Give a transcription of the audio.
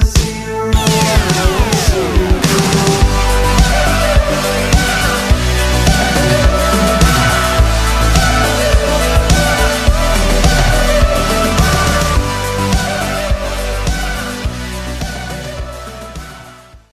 to see you.